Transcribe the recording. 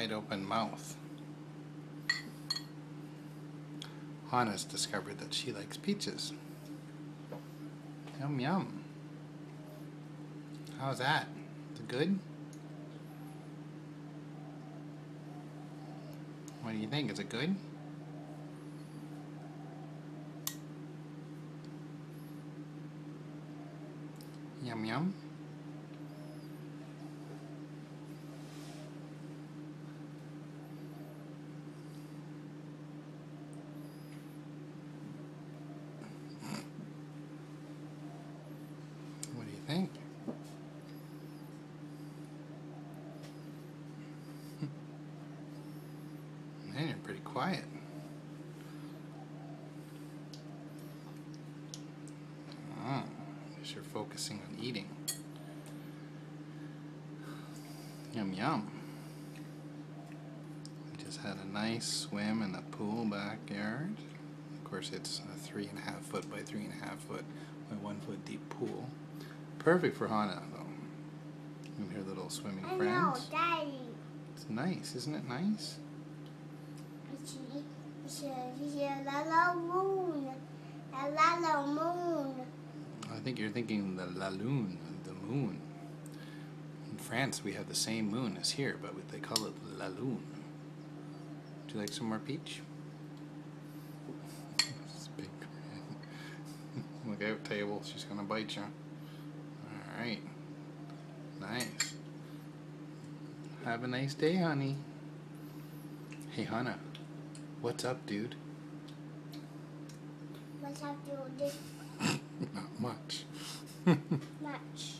wide open mouth. Hana's discovered that she likes peaches. Yum yum. How's that? Is it good? What do you think? Is it good? Yum yum. Think? Man, you're pretty quiet. Oh, guess you're focusing on eating. Yum yum. We just had a nice swim in the pool backyard. Of course, it's a three and a half foot by three and a half foot by one foot deep pool. Perfect for Hana, though. And her little swimming I know, friends. Daddy. It's nice, isn't it nice? It's, it's, it's a little moon. A little moon. I think you're thinking the la lune, the moon. In France, we have the same moon as here, but they call it la lune. Would you like some more peach? This big grin. Look out, table. She's gonna bite you. Right. Nice. Have a nice day, honey. Hey, Hana. What's up, dude? What's up, dude? Not much. Much.